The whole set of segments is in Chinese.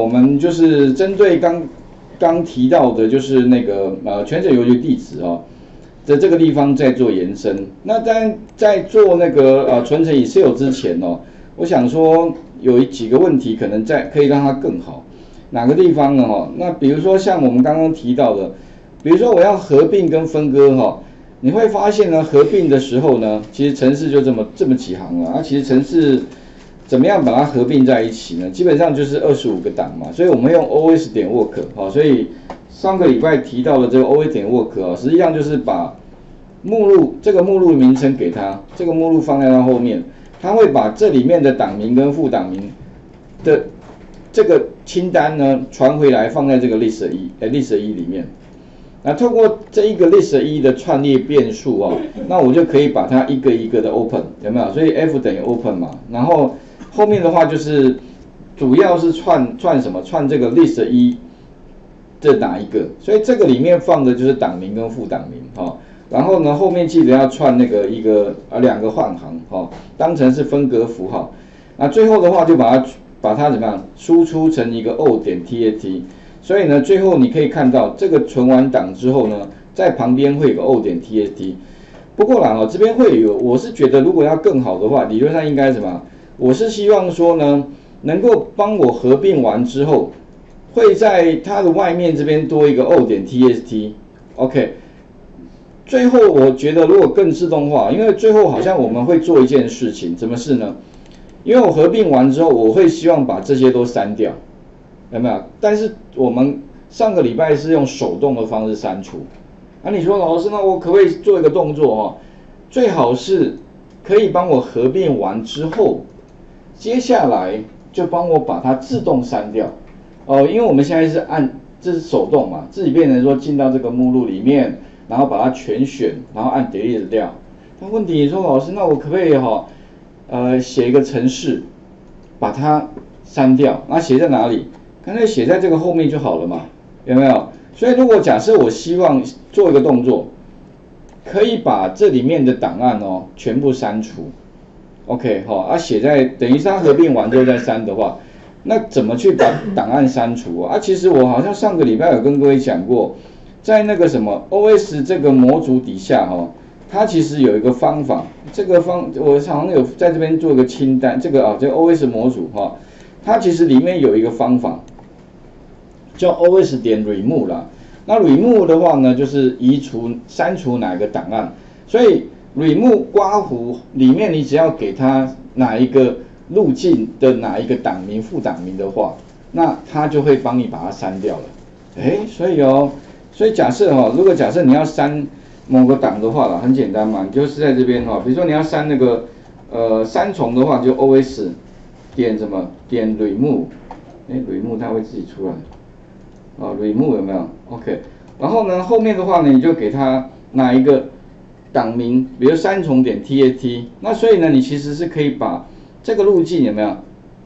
我们就是针对刚刚提到的，就是那个呃全省邮局地址哦，在这个地方在做延伸。那在在做那个呃传承 Excel 之前哦，我想说有几个问题可能在可以让它更好。哪个地方呢？哈，那比如说像我们刚刚提到的，比如说我要合并跟分割哈，你会发现呢，合并的时候呢，其实程式就这么这么几行了啊，其实程式。怎么样把它合并在一起呢？基本上就是二十五个档嘛，所以我们用 OS 点 work 好，所以上个礼拜提到的这个 OS 点 work 啊，实际上就是把目录这个目录名称给它，这个目录放在它后面，它会把这里面的档名跟副档名的这个清单呢传回来，放在这个 list 一哎 list 一里面。那透过这一个 list 一的串列变数啊，那我就可以把它一个一个的 open 有没有？所以 F 等于 open 嘛，然后。后面的话就是主要是串串什么串这个 list 一这哪一个，所以这个里面放的就是档名跟副档名哈，然后呢后面记得要串那个一个啊两个换行哈，当成是分隔符号，那最后的话就把它把它怎么样输出成一个 o 点 tat，所以呢最后你可以看到这个存完档之后呢，在旁边会有个 o 点 tat，不过啦哦这边会有，我是觉得如果要更好的话，理论上应该什么？我是希望说呢，能够帮我合并完之后，会在它的外面这边多一个 O 点 TST，OK。最后我觉得如果更自动化，因为最后好像我们会做一件事情，什么事呢？因为我合并完之后，我会希望把这些都删掉，有没有？但是我们上个礼拜是用手动的方式删除，啊，你说老师，那我可不可以做一个动作哦？最好是可以帮我合并完之后。接下来就帮我把它自动删掉哦，因为我们现在是按这是手动嘛，自己变成说进到这个目录里面，然后把它全选，然后按 delete 掉。那问题你说老师，那我可不可以哈呃写一个程式把它删掉？那写在哪里？干脆写在这个后面就好了嘛，有没有？所以如果假设我希望做一个动作，可以把这里面的档案哦全部删除。OK，好，啊，写在等于它合并完之后再删的话，那怎么去把档案删除啊？其实我好像上个礼拜有跟各位讲过，在那个什么 OS 这个模组底下哈，它其实有一个方法，这个方我好像有在这边做个清单，这个啊，这个 OS 模组哈，它其实里面有一个方法叫 OS 点 remove 啦。那 remove 的话呢，就是移除、删除哪个档案，所以。Remove 刮胡里面，你只要给它哪一个路径的哪一个档名副档名的话，那它就会帮你把它删掉了。哎，所以哦，所以假设哈，如果假设你要删某个档的话了，很简单嘛，就是在这边哈，比如说你要删那个呃三重的话，就 os 点什么点 remove，哎，remove 它会自己出来，啊，remove 有没有？OK，然后呢后面的话呢，你就给它哪一个。档名，比如三重点 tat，那所以呢，你其实是可以把这个路径有没有？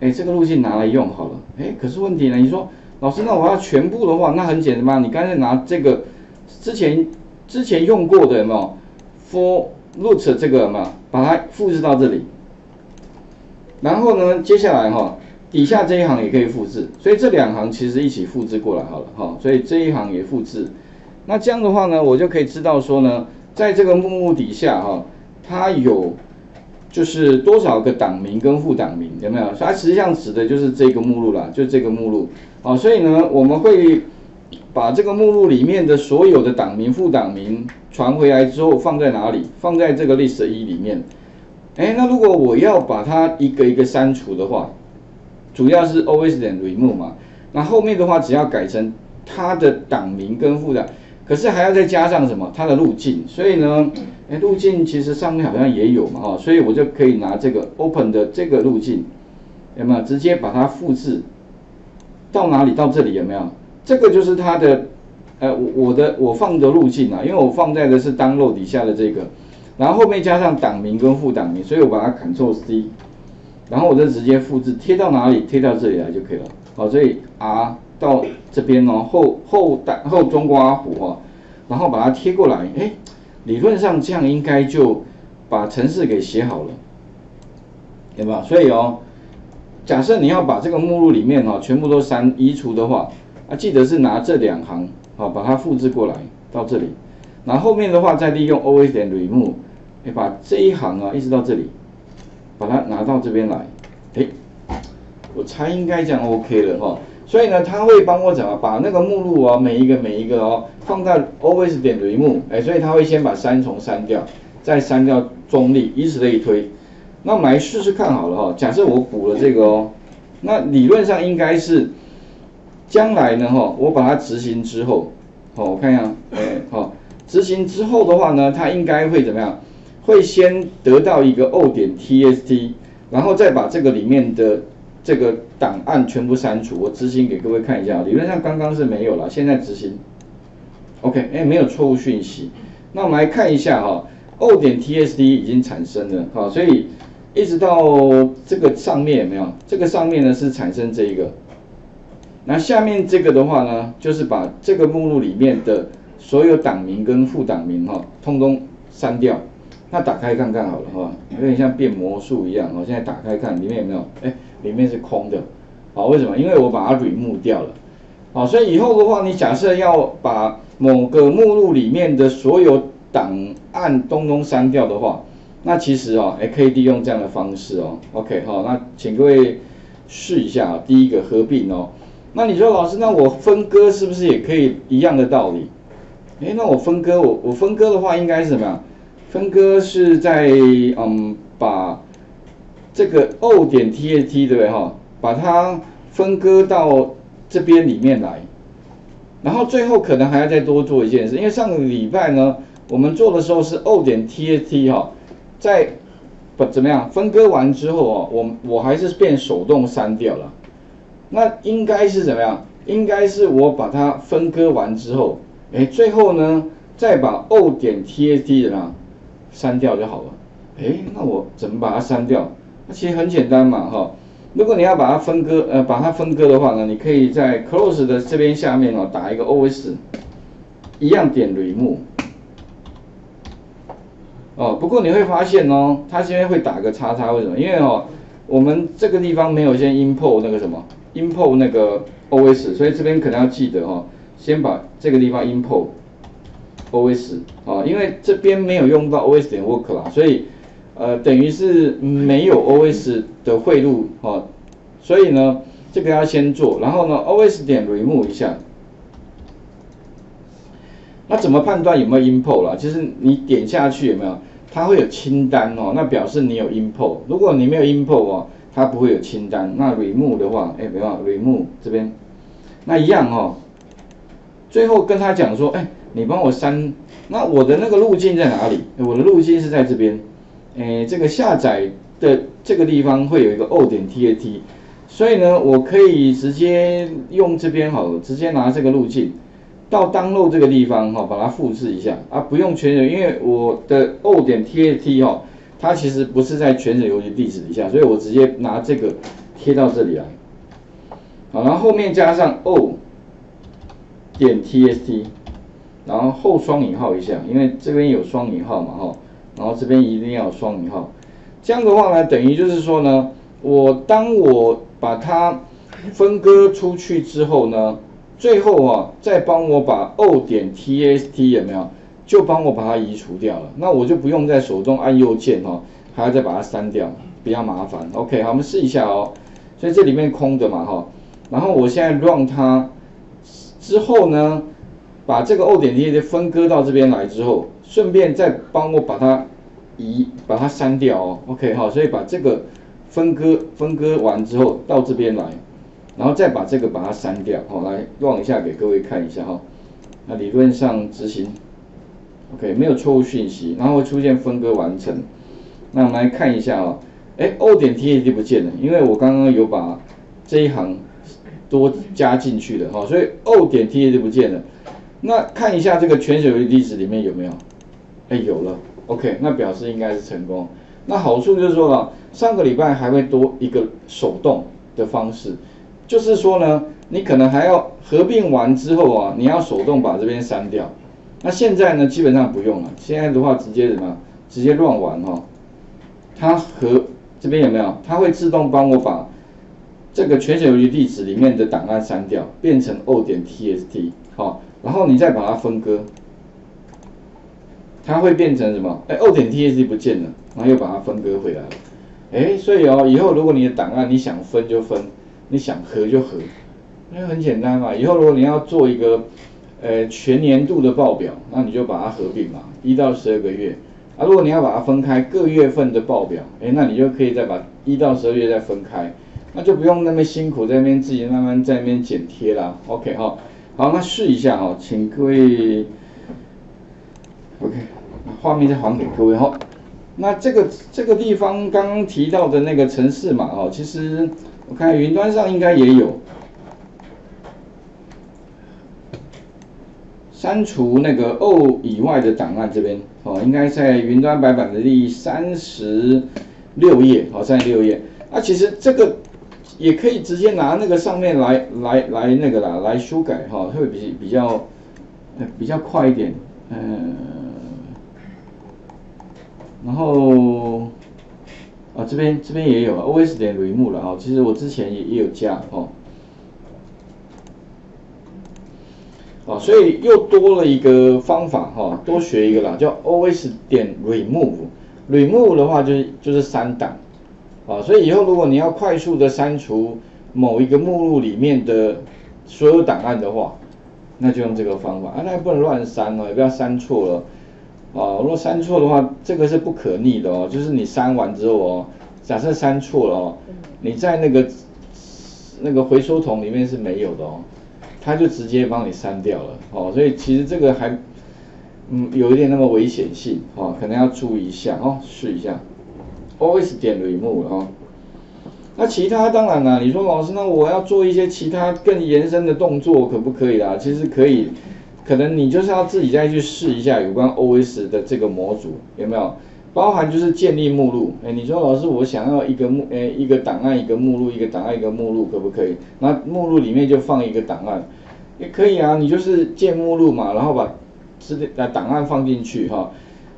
哎，这个路径拿来用好了。哎，可是问题呢，你说老师，那我要全部的话，那很简单嘛，你刚才拿这个之前之前用过的有没有？for root 这个嘛，把它复制到这里。然后呢，接下来哈，底下这一行也可以复制，所以这两行其实一起复制过来好了哈，所以这一行也复制。那这样的话呢，我就可以知道说呢。在这个目录底下哈，它有就是多少个档名跟副档名有没有？它实际上指的就是这个目录啦，就这个目录。好，所以呢，我们会把这个目录里面的所有的档名、副档名传回来之后放在哪里？放在这个 list 一里面。哎，那如果我要把它一个一个删除的话，主要是 always 点 remove 嘛。那后面的话只要改成它的档名跟副档。可是还要再加上什么？它的路径，所以呢，哎，路径其实上面好像也有嘛，哈，所以我就可以拿这个 open 的这个路径，有没有？直接把它复制到哪里？到这里有没有？这个就是它的，呃，我的我放的路径啊，因为我放在的是 download 底下的这个，然后后面加上档名跟副档名，所以我把它 Ctrl C，然后我就直接复制贴到哪里？贴到这里来就可以了。好，所以 R。到这边哦，后后带后中刮弧哦，然后把它贴过来，哎，理论上这样应该就把程式给写好了，对吧？所以哦，假设你要把这个目录里面哈全部都删移除的话，啊，记得是拿这两行好把它复制过来到这里，然后后面的话再利用 O S 点 remove，哎，把这一行啊一直到这里，把它拿到这边来，哎，我猜应该这样 OK 了哈。所以呢，他会帮我怎么把那个目录啊，每一个每一个哦，放在 always 点 remove，哎，所以他会先把三重删掉，再删掉中立，以此类推。那我们来试试看好了哈，假设我补了这个哦，那理论上应该是将来呢哈，我把它执行之后，好，我看一下，哎，好，执行之后的话呢，它应该会怎么样？会先得到一个 o 点 tst，然后再把这个里面的。这个档案全部删除，我执行给各位看一下。理论上刚刚是没有了，现在执行，OK，哎，没有错误讯息。那我们来看一下哈，O 点 TSD 已经产生了，好，所以一直到这个上面有没有？这个上面呢是产生这一个，那下面这个的话呢，就是把这个目录里面的所有档名跟副档名哈，通通删掉。那打开看看好了哈，有点像变魔术一样哦。现在打开看里面有没有？哎，里面是空的。好，为什么？因为我把它 remove 掉了。好，所以以后的话，你假设要把某个目录里面的所有档案通通删掉的话，那其实哦，哎，可以利用这样的方式哦。OK，好，那请各位试一下。第一个合并哦。那你说老师，那我分割是不是也可以一样的道理？哎，那我分割，我我分割的话应该是什么样？分割是在嗯把这个 O 点 TAT 对不对哈？把它分割到这边里面来，然后最后可能还要再多做一件事，因为上个礼拜呢我们做的时候是 O 点 TAT 哈，在不怎么样分割完之后哦，我我还是变手动删掉了。那应该是怎么样？应该是我把它分割完之后，哎，最后呢再把 O 点 TAT 的呢。删掉就好了，哎，那我怎么把它删掉？那其实很简单嘛，哈。如果你要把它分割，呃，把它分割的话呢，你可以在 close 的这边下面哦，打一个 os，一样点雷目。哦，不过你会发现哦，它这边会打个叉叉，为什么？因为哦，我们这个地方没有先 import 那个什么，import 那个 os，所以这边可能要记得哈，先把这个地方 import。OS 啊，因为这边没有用到 OS 点 work 啦，所以呃等于是没有 OS 的汇入啊，所以呢这个要先做，然后呢 OS 点 remove 一下，那怎么判断有没有 import 啦？其实你点下去有没有，它会有清单哦，那表示你有 import，如果你没有 import 哦，它不会有清单。那 remove 的话，哎，别忘 remove 这边，那一样哦，最后跟他讲说，哎。你帮我删，那我的那个路径在哪里？我的路径是在这边，诶，这个下载的这个地方会有一个 O 点 TAT，所以呢，我可以直接用这边好了，直接拿这个路径到 download 这个地方哈，把它复制一下啊，不用全省，因为我的 O 点 TAT 哈，它其实不是在全省邮局地址底下，所以我直接拿这个贴到这里来，好，然后后面加上 O 点 TST。然后后双引号一下，因为这边有双引号嘛，哈，然后这边一定要有双引号，这样的话呢，等于就是说呢，我当我把它分割出去之后呢，最后啊，再帮我把 O 点 TST 有没有，就帮我把它移除掉了，那我就不用再手动按右键哈，还要再把它删掉，比较麻烦。OK，好，我们试一下哦，所以这里面空的嘛，哈，然后我现在让它之后呢。把这个 O 点 T 分割到这边来之后，顺便再帮我把它移，把它删掉哦。OK 好，所以把这个分割分割完之后到这边来，然后再把这个把它删掉。好，来望一下给各位看一下哈。那理论上执行，OK 没有错误讯息，然后会出现分割完成。那我们来看一下啊，哎 O 点 T 就不见了，因为我刚刚有把这一行多加进去的哈，所以 O 点 T 就不见了。那看一下这个全手机地址里面有没有？哎，有了，OK，那表示应该是成功。那好处就是说了，上个礼拜还会多一个手动的方式，就是说呢，你可能还要合并完之后啊，你要手动把这边删掉。那现在呢，基本上不用了。现在的话，直接什么？直接乱玩哈。它和这边有没有？它会自动帮我把这个全写邮局地址里面的档案删掉，变成 o 点 txt，好，然后你再把它分割，它会变成什么？哎，o 点 txt 不见了，然后又把它分割回来了。哎，所以哦，以后如果你的档案你想分就分，你想合就合，那很简单嘛。以后如果你要做一个呃全年度的报表，那你就把它合并嘛，一到十二个月。啊，如果你要把它分开各月份的报表，哎，那你就可以再把一到十二月再分开，那就不用那么辛苦在那边自己慢慢在那边剪贴啦。OK 哈，好，那试一下哈，请各位 OK，画面再还给各位哈。那这个这个地方刚刚提到的那个城市嘛哦，其实我看云端上应该也有。删除那个 O 以外的档案这边哦，应该在云端白板的第三十六页哦，三十六页。那其实这个也可以直接拿那个上面来来来那个啦，来修改哈，会比比较比较快一点。嗯，然后啊这边这边也有 OS 点 remove 了啊，其实我之前也也有加哦。啊，所以又多了一个方法哈，多学一个啦，叫 OS 点 remove，remove 的话就是就是删档，啊，所以以后如果你要快速的删除某一个目录里面的所有档案的话，那就用这个方法。啊，那不能乱删哦，也不要删错了，啊，如果删错的话，这个是不可逆的哦，就是你删完之后哦，假设删错了哦，你在那个那个回收桶里面是没有的哦。他就直接帮你删掉了，哦，所以其实这个还，嗯，有一点那么危险性，哦，可能要注意一下，哦，试一下，OS 点 remove 了，哦，那其他当然啦，你说老师，那我要做一些其他更延伸的动作，可不可以啦？其实可以，可能你就是要自己再去试一下有关 OS 的这个模组有没有？包含就是建立目录，哎，你说老师，我想要一个目，哎，一个档案一个目录，一个档案一个目录，可不可以？那目录里面就放一个档案，也可以啊，你就是建目录嘛，然后把资呃档案放进去哈。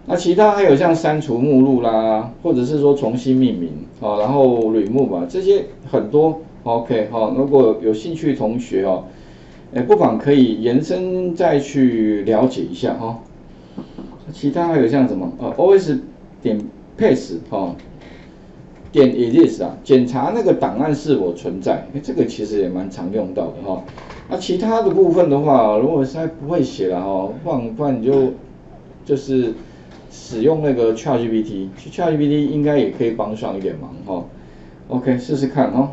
那其他还有像删除目录啦，或者是说重新命名啊，然后 remove 吧，这些很多。OK 好，如果有兴趣的同学哦，哎，不妨可以延伸再去了解一下哈。其他还有像什么呃 OS。点 paste 哈，点 edit 啊，检查那个档案是否存在，哎，这个其实也蛮常用到的哈。那其他的部分的话，如果实在不会写了哈，不然不然你就就是使用那个 ChatGPT，ChatGPT 应该也可以帮上一点忙哈。OK，试试看哈。